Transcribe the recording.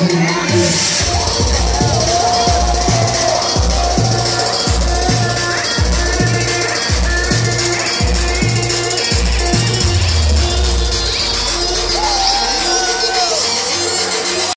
Yeah.